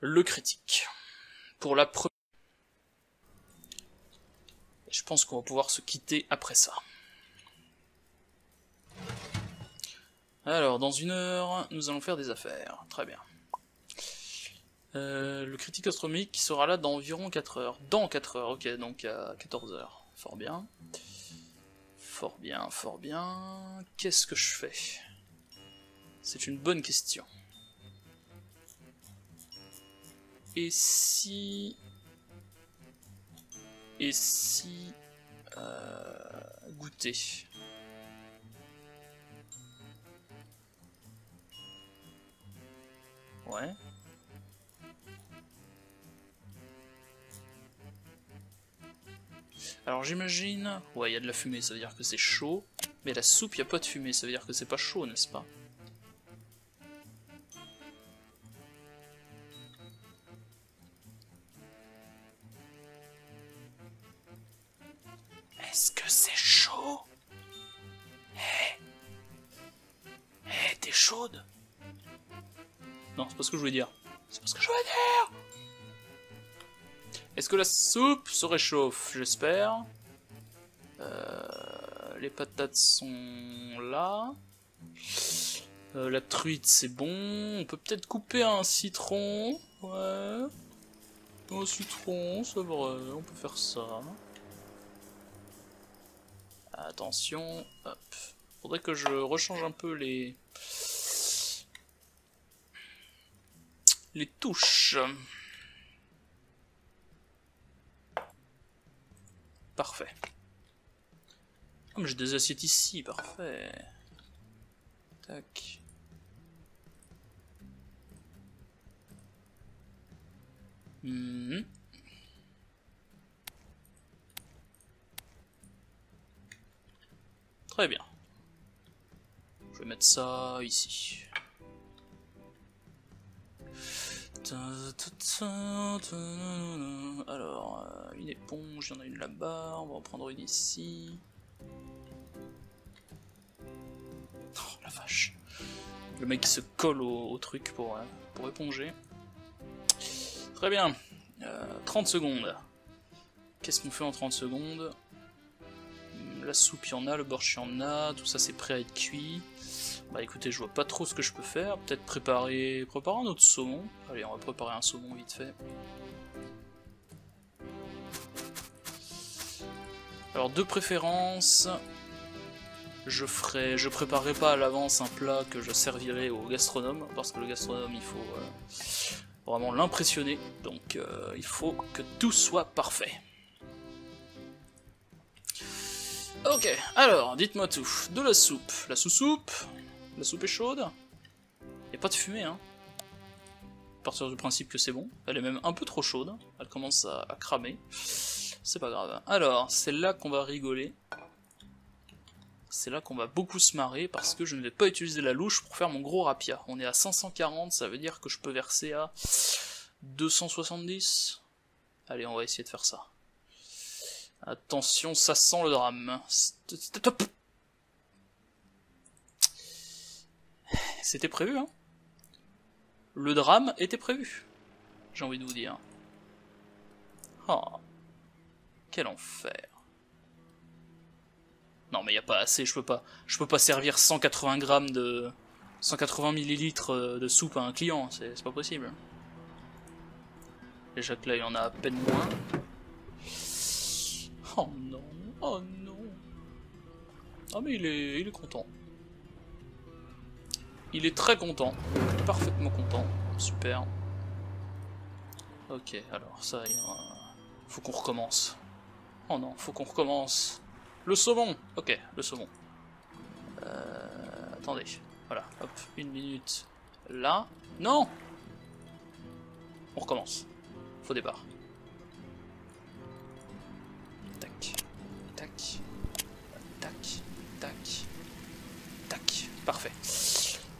le critique. Pour la première... Je pense qu'on va pouvoir se quitter après ça. Alors, dans une heure, nous allons faire des affaires. Très bien. Euh, le critique astronomique sera là dans environ 4 heures. Dans 4 heures, ok, donc à 14 heures. Fort bien. Fort bien, fort bien. Qu'est-ce que je fais? C'est une bonne question. Et si... Et si... Euh, goûter Ouais. Alors j'imagine... Ouais, il y a de la fumée, ça veut dire que c'est chaud. Mais la soupe, il n'y a pas de fumée, ça veut dire que c'est pas chaud, n'est-ce pas? Se réchauffe J'espère. Euh, les patates sont là. Euh, la truite, c'est bon. On peut peut-être couper un citron. Ouais. Un citron, c'est vrai. On peut faire ça. Attention. Faudrait que je rechange un peu les... Les touches. Parfait. Oh, mais j'ai des assiettes ici, parfait. Tac. Mmh. Très bien. Je vais mettre ça ici. Alors, euh, une éponge, il y en a une là-bas, on va en prendre une ici. Oh la vache. Le mec se colle au, truc pour, euh, pour éponger. Très bien. 30 euh, secondes. Qu'est-ce qu'on fait en 30 secondes? La soupe, il y en a, le borsch, il y en a, tout ça c'est prêt à être cuit. Bah écoutez, je vois pas trop ce que je peux faire. Peut-être préparer... préparer un autre saumon. Allez, on va préparer un saumon vite fait. Alors de préférence, je ferai, je préparerai pas à l'avance un plat que je servirai au gastronome, parce que le gastronome il faut euh, vraiment l'impressionner, donc euh, il faut que tout soit parfait. Ok, alors, dites-moi tout. De la soupe. La sous-soupe La soupe est chaude Y'a pas de fumée, hein partir du principe que c'est bon. Elle est même un peu trop chaude. Elle commence à, cramer. C'est pas grave. Alors, c'est là qu'on va rigoler. C'est là qu'on va beaucoup se marrer parce que je ne vais pas utiliser la louche pour faire mon gros rapia. On est à 540, ça veut dire que je peux verser à 270. Allez, on va essayer de faire ça. Attention, ça sent le drame. C'était prévu, hein Le drame était prévu, j'ai envie de vous dire. Oh, quel enfer. Non mais y a pas assez, je peux pas, je peux pas servir 180 grammes de, 180 millilitres de soupe à un client, c'est pas possible. Déjà que là il y en a à peine moins. Oh non, oh non. Ah mais il est, il est content. Il est très content, parfaitement content, super. Ok, alors ça, il faut qu'on recommence. Oh non, faut qu'on recommence. Le saumon Ok, le saumon. Euh, attendez, voilà, hop, une minute. Là Non On recommence. Faux départ. Parfait.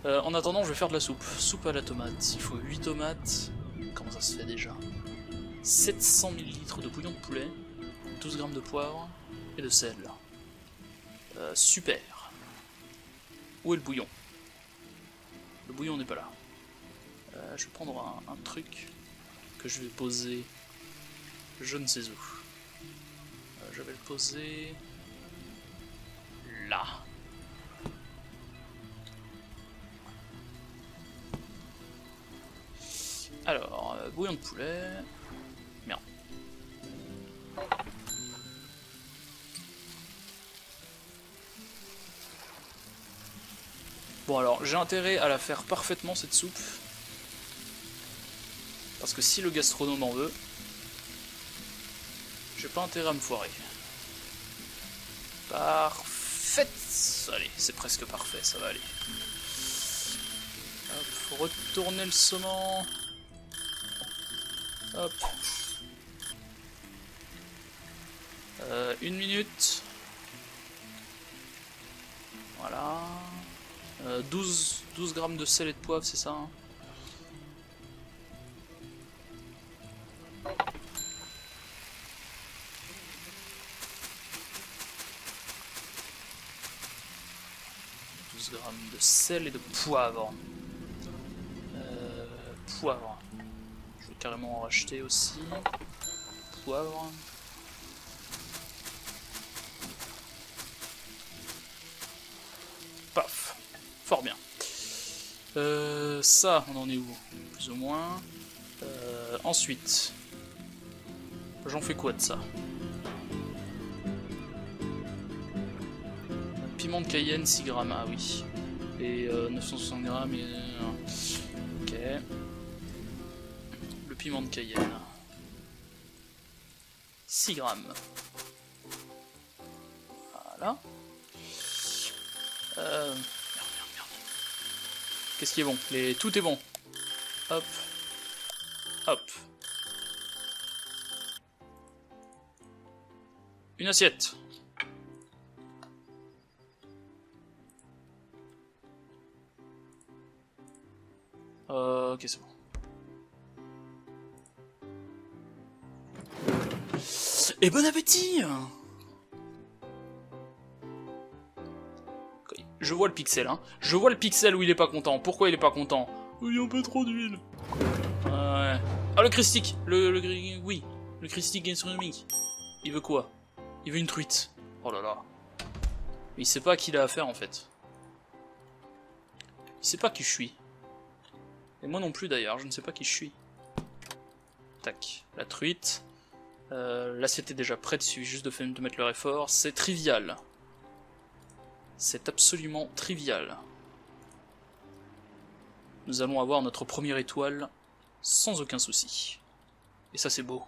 Euh, en attendant, je vais faire de la soupe. Soupe à la tomate. Il faut 8 tomates. Comment ça se fait déjà? 700 ml de bouillon de poulet, 12 g de poivre et de sel. Euh, super. Où est le bouillon? Le bouillon n'est pas là. Euh, je vais prendre un, truc. que je vais poser je ne sais où. Je vais le poser là. Bouillon de poulet. Merde. Bon alors, j'ai intérêt à la faire parfaitement cette soupe. Parce que si le gastronome en veut, j'ai pas intérêt à me foirer. Parfait Allez, c'est presque parfait, ça va aller. Hop, retourner le saumon. Euh, une minute. Voilà. 12, euh, 12 grammes de sel et de poivre, c'est ça hein 12 grammes de sel et de poivre. Euh, poivre. Carrément en racheter aussi. Poivre. Fort bien. Euh, ça, on en est où Plus ou moins. Euh, ensuite, j'en fais quoi de ça? Piment de Cayenne, 6 grammes, ah oui. Et 960 euh, grammes, et... ok. Piment de Cayenne. 6 grammes. Voilà. Euh... Qu'est-ce qui est bon? Les... Tout est bon. Hop. Hop. Une assiette. Euh, ok, c'est bon. Et bon appétit Je vois le pixel, hein. Je vois le pixel où il est pas content. Pourquoi il est pas content? Il y a un peu trop d'huile. Ouais. Ah, le christique le, le, Oui, le christique gastronomique. Il veut quoi? Il veut une truite. Oh là là. Mais il sait pas qui il a affaire, en fait. Il sait pas qui je suis. Et moi non plus, d'ailleurs. Je ne sais pas qui je suis. Tac. La truite. Euh, là, c'était déjà prêt, il suffit juste de, mettre leur effort. C'est trivial. C'est absolument trivial. Nous allons avoir notre première étoile sans aucun souci. Et ça c'est beau.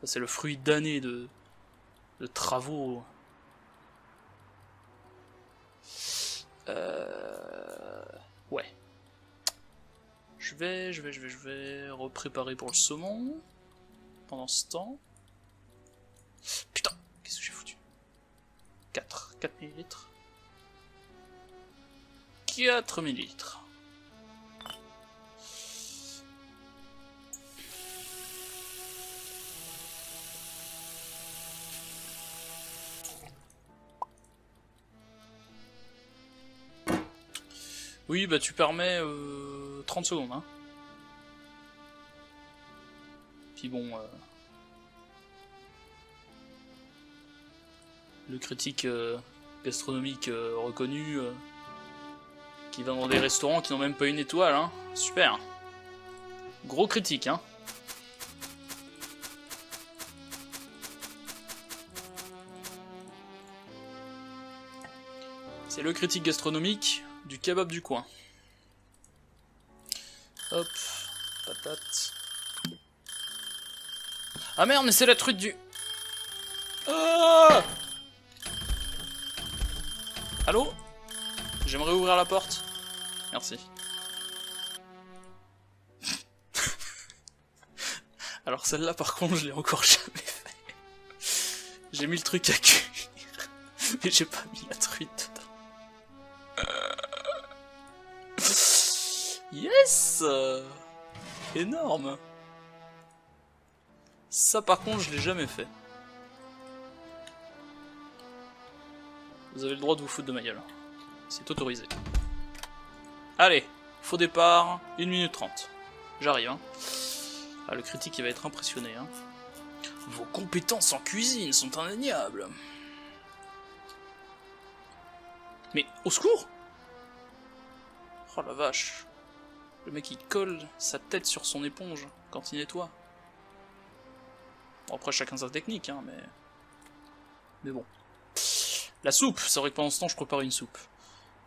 Ça c'est le fruit d'années de, de travaux. Euh... Ouais. Je vais, je vais, je vais, je vais repréparer pour le saumon. Pendant ce temps. Putain, qu'est-ce que j'ai foutu? 4. 4 millilitres. 4 millilitres. Oui, bah tu permets euh, 30 secondes. Hein. Bon... Euh... le critique euh, gastronomique euh, reconnu qui va dans des restaurants qui n'ont même pas une étoile. Hein. Super. Gros critique, hein. C'est le critique gastronomique du kebab du coin. Hop, patate. Ah merde, mais c'est la truite du... Ah Allô J'aimerais ouvrir la porte. Merci. Alors celle-là par contre je l'ai encore jamais fait. J'ai mis le truc à cuire, mais j'ai pas mis la truite dedans. Yes Énorme Ça par contre je l'ai jamais fait. Vous avez le droit de vous foutre de ma gueule. C'est autorisé. Allez, faux départ, 1 minute 30. J'arrive, hein. Ah, le critique, il va être impressionné, hein. Vos compétences en cuisine sont indéniables. Mais, au secours Oh la vache. Le mec, il colle sa tête sur son éponge quand il nettoie. Après, chacun sa technique, hein, mais... Bon. La soupe C'est vrai que pendant ce temps, je prépare une soupe.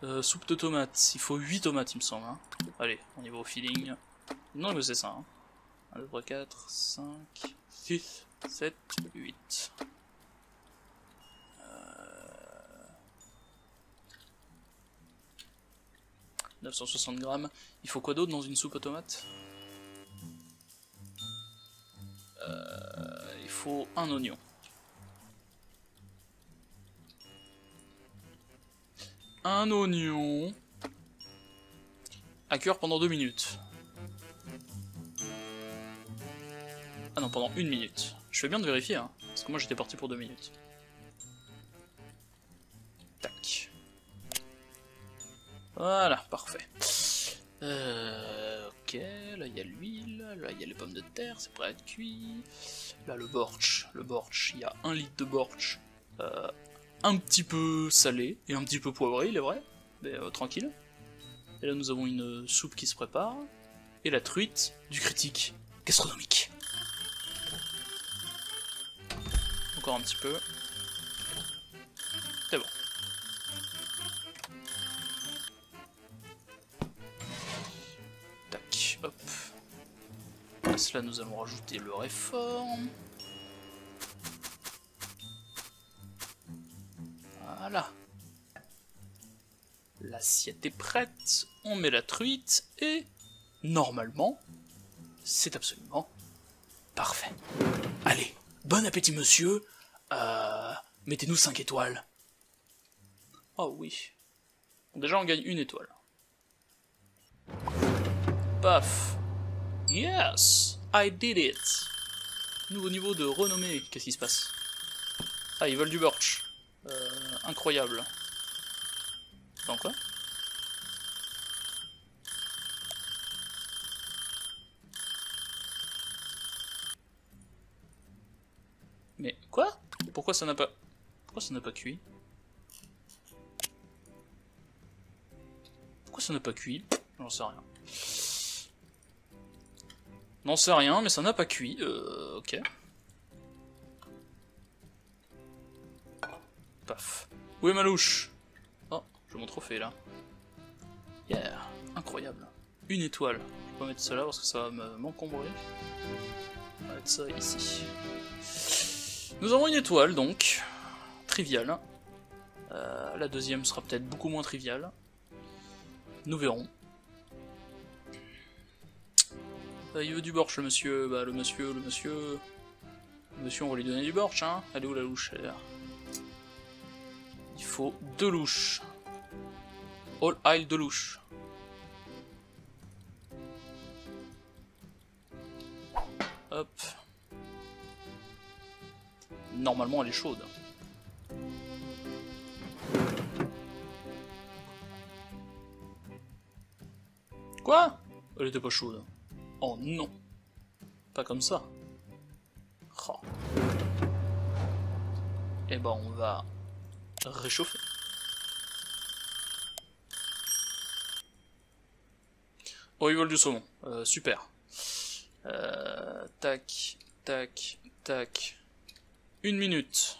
Euh, soupe de tomates. Il faut 8 tomates, il me semble. Hein. Allez, on y va au feeling. Non, mais c'est ça. Hein. 1, 2, 3, 4, 5, 6, 7, 8. Euh... 960 grammes. Il faut quoi d'autre dans une soupe aux tomates? Faut un oignon. Un oignon. À cuire pendant deux minutes. Ah non, pendant une minute. Je fais bien de vérifier, hein, parce que moi j'étais parti pour deux minutes. Tac. Voilà, parfait. Euh, ok, là il y a l'huile, là il y a les pommes de terre, c'est prêt à être cuit. Là le borch, le il y a un litre de borch, euh, un petit peu salé et un petit peu poivré, il est vrai, mais euh, tranquille. Et là nous avons une soupe qui se prépare, et la truite du critique gastronomique. Encore un petit peu. À cela, nous allons rajouter le réforme. Voilà. L'assiette est prête. On met la truite et normalement, c'est absolument parfait. Allez, bon appétit monsieur. Euh, Mettez-nous 5 étoiles. Oh oui. Déjà on gagne une étoile. Paf. Yes, I did it. Nouveau niveau de renommée. Qu'est-ce qui se passe? Ah, ils veulent du birch. Euh, incroyable. Dans quoi? Mais quoi? Pourquoi ça n'a pas... Pourquoi ça n'a pas cuit? Pourquoi ça n'a pas cuit? J'en sais rien. N'en sais rien, mais ça n'a pas cuit. Euh, ok. Paf. Où est ma louche? Oh, j'ai mon trophée là. Yeah, incroyable. Une étoile. Je vais pas mettre ça là parce que ça va m'encombrer. On va mettre ça ici. Nous avons une étoile donc. Triviale. Euh, la deuxième sera peut-être beaucoup moins triviale. Nous verrons. Il veut du borch le monsieur. Bah le monsieur, le monsieur. Le monsieur on va lui donner du borch hein. Elle est où la louche Elle est là. Il faut deux louches. All aisle de louches. Hop. Normalement elle est chaude. Quoi? Elle était pas chaude. Oh non. Pas comme ça. Oh. Et eh ben on va réchauffer. Oh, ils veulent du saumon. Euh, super. Euh, tac, tac, tac. Une minute.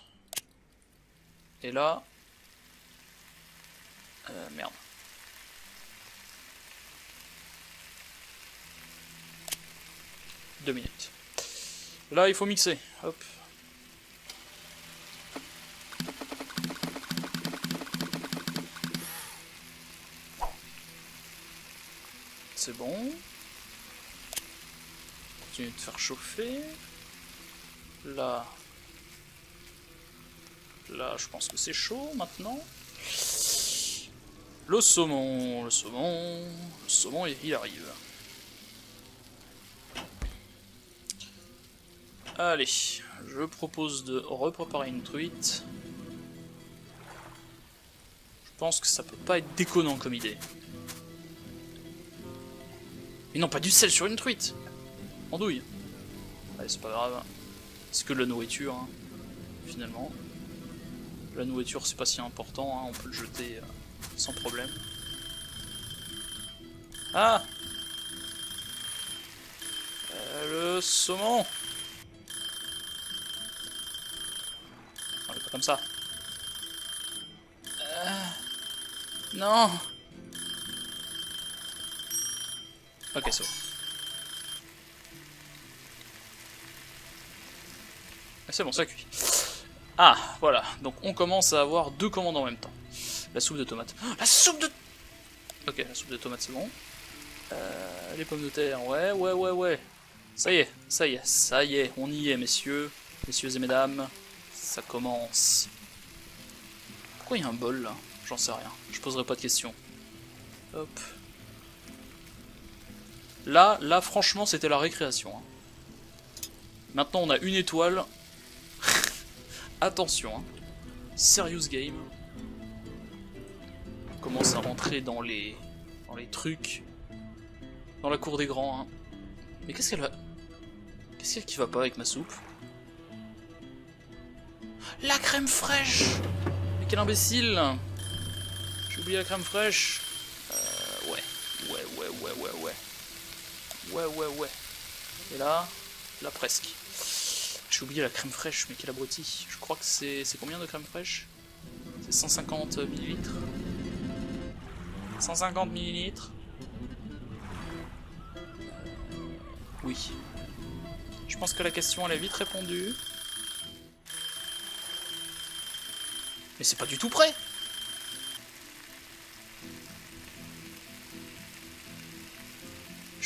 Et là... Euh, merde. Deux minutes. Là, il faut mixer. Hop. C'est bon. Continue de faire chauffer. Là. Là, je pense que c'est chaud maintenant. Le saumon, le saumon, le saumon, il arrive. Allez, je propose de repréparer une truite. Je pense que ça peut pas être déconnant comme idée. Mais non, pas du sel sur une truite Andouille. Allez, c'est pas grave. C'est que de la nourriture, hein, finalement. La nourriture, c'est pas si important, hein, on peut le jeter euh, sans problème. Ah euh, Le saumon Non, pas comme ça. Euh... Non Ok, bon. Ah, c'est bon, ça cuit. Ah, voilà. Donc on commence à avoir deux commandes en même temps. La soupe de tomate. Oh, la soupe de... Ok, la soupe de tomate, c'est bon. Euh, les pommes de terre, ouais, ouais, ouais, ouais. Ça y est, ça y est, ça y est, on y est, messieurs. Messieurs et mesdames, ça commence. Pourquoi il y a un bol, là? J'en sais rien. Je poserai pas de questions. Hop. Là, là, franchement, c'était la récréation. Hein. Maintenant, on a une étoile. Attention, hein. Serious game. On commence à rentrer dans les, dans les trucs. Dans la cour des grands. Hein. Mais qu'est-ce qu'elle va... Qu'est-ce qu'il y a qui va pas avec ma soupe? La crème fraîche Mais quel imbécile J'ai oublié la crème fraîche. Euh, ouais. Ouais, ouais, ouais, ouais, ouais. Ouais, ouais, ouais. Et là, là presque. J'ai oublié la crème fraîche, mais quel abruti. Je crois que c'est combien de crème fraîche? C'est 150 millilitres 150 millilitres Oui. Je pense que la question elle est vite répondue. Mais c'est pas du tout prêt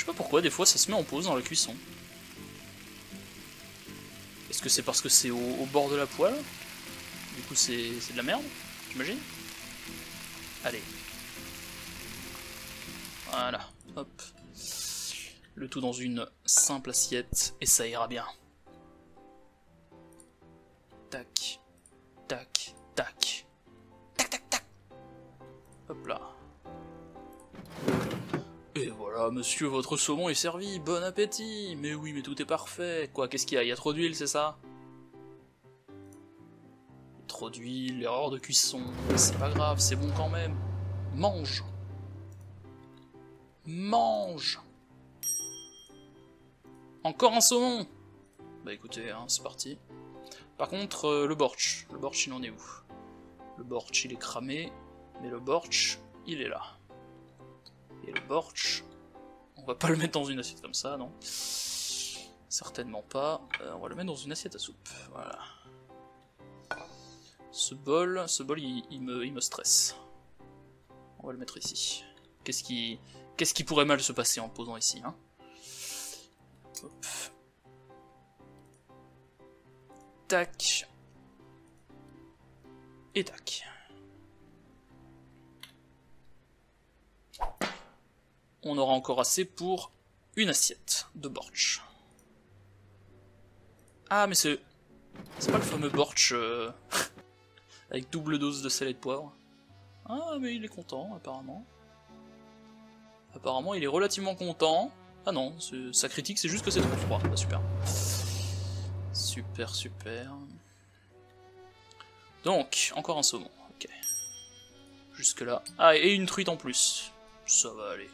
pas pourquoi, des fois ça se met en pause dans la cuisson. Est-ce que c'est parce que c'est au, bord de la poêle Du coup c'est de la merde, j'imagine Allez. Voilà, hop. Le tout dans une simple assiette, et ça ira bien. Hop là. Et voilà, monsieur, votre saumon est servi, bon appétit. Mais oui, mais tout est parfait. Quoi, qu'est-ce qu'il y a? Il y a trop d'huile, c'est ça? Trop d'huile, erreur de cuisson, c'est pas grave, c'est bon quand même. Mange. Mange. Encore un saumon. Bah écoutez, hein, c'est parti. Par contre, euh, le borch, le borch il en est où? Le borch il est cramé, mais le borch il est là. Et le borch, on va pas le mettre dans une assiette comme ça, non? Certainement pas. Euh, on va le mettre dans une assiette à soupe. Voilà. Ce bol, ce bol, il, me, il me stresse. On va le mettre ici. Qu'est-ce qui, qu'est-ce qui pourrait mal se passer en posant ici, hein? Tac. Et tac. On aura encore assez pour une assiette de borch. Ah, mais c'est... C'est pas le fameux borch euh, avec double dose de sel et de poivre. Ah, mais il est content, apparemment. Apparemment, il est relativement content. Ah non, sa critique, c'est juste que c'est trop froid. Ah, super. Super, super. Donc, encore un saumon. Ok. Jusque là. Ah, et une truite en plus. Ça va aller.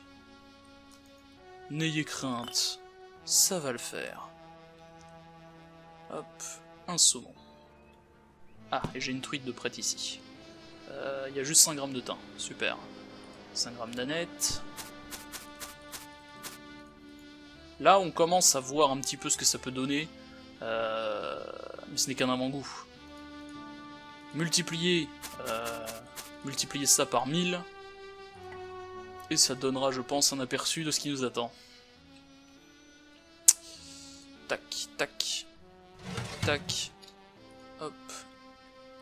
N'ayez crainte, ça va le faire. Hop, un saumon. Ah, et j'ai une truite de prête ici. Euh, il y a juste 5 grammes de thym, super. 5 grammes d'aneth. Là, on commence à voir un petit peu ce que ça peut donner, euh, mais ce n'est qu'un avant-goût. Multiplier, euh, multiplier ça par 1000, ça donnera, je pense, un aperçu de ce qui nous attend. Tac, tac, tac, hop,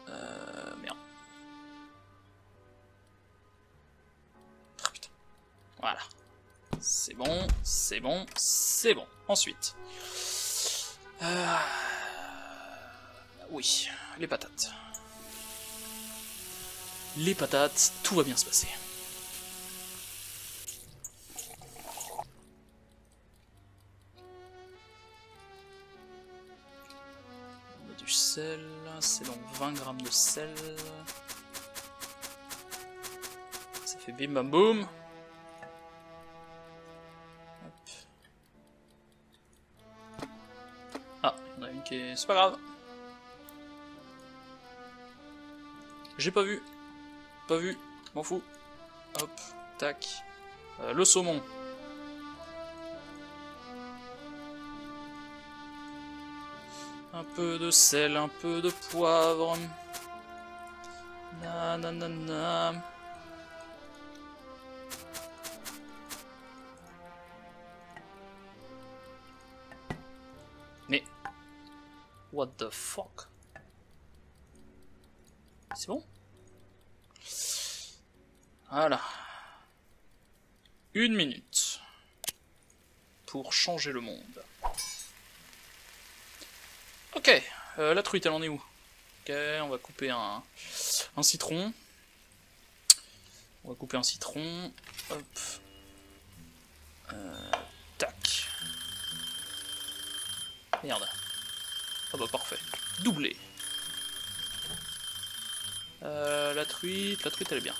euh, merde. Ah. Voilà. C'est bon, c'est bon, c'est bon. Ensuite. Euh... Oui, les patates. Les patates, tout va bien se passer. Sel, c'est donc 20 grammes de sel. Ça fait bim bam boum. Ah, il y en a une qui est... C'est pas grave. J'ai pas vu. Pas vu. M'en fous. Hop, tac. Euh, le saumon. Un peu de sel, un peu de poivre. Na na na na. Mais... What the fuck? C'est bon? Voilà. Une minute. Pour changer le monde. Ok, euh, la truite, elle en est où? Ok, on va couper un, citron. On va couper un citron. Hop. Euh, tac. Merde. Ah bah parfait. Doublé. Euh, la truite, la truite elle est bien.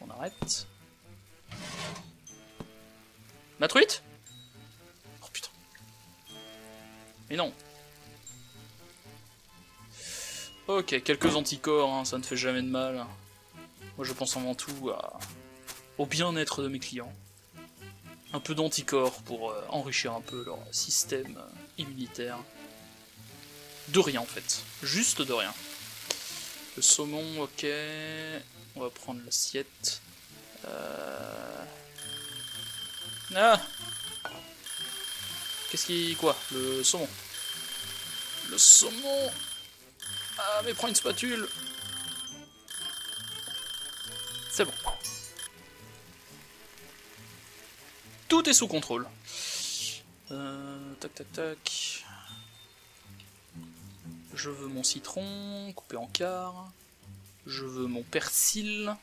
On arrête. La truite? Oh putain. Mais non. Ok, quelques anticorps, hein, ça ne fait jamais de mal. Moi je pense avant tout à... au bien-être de mes clients. Un peu d'anticorps pour euh, enrichir un peu leur système immunitaire. De rien en fait, juste de rien. Le saumon, ok. On va prendre l'assiette. Euh... Ah Qu'est-ce qui... quoi? Le saumon. Le saumon Ah mais prends une spatule C'est bon. Tout est sous contrôle. Euh, tac tac tac. Je veux mon citron coupé en quart. Je veux mon persil.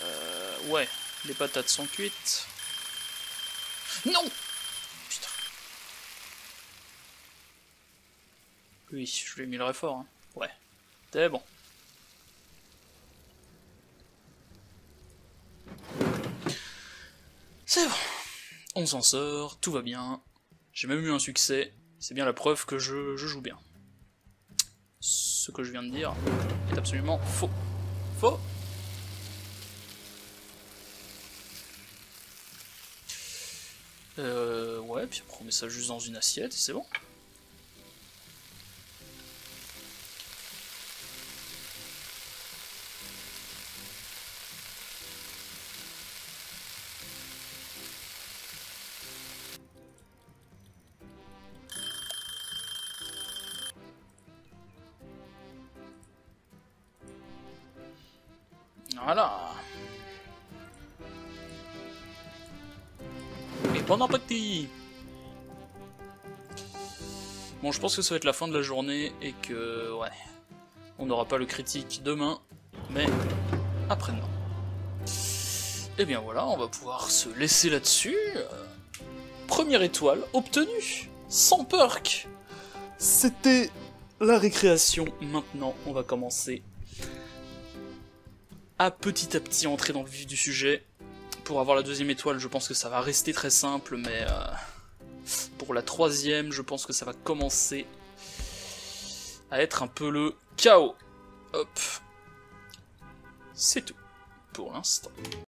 Euh, ouais, les patates sont cuites. Non Oui, je lui ai mis le fort. Hein. Ouais, c'est bon. C'est bon. On s'en sort, tout va bien. J'ai même eu un succès. C'est bien la preuve que je, joue bien. Ce que je viens de dire est absolument faux. Faux Euh, ouais, puis après on met ça juste dans une assiette et c'est bon. Bon appétit Bon, je pense que ça va être la fin de la journée et que, ouais, on n'aura pas le critique demain, mais après-demain. Et bien voilà, on va pouvoir se laisser là-dessus. Première étoile obtenue, sans perk. C'était la récréation. Maintenant, on va commencer à petit à petit entrer dans le vif du sujet. Pour avoir la deuxième étoile, je pense que ça va rester très simple, mais euh, pour la troisième, je pense que ça va commencer à être un peu le chaos. Hop. C'est tout pour l'instant.